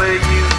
where you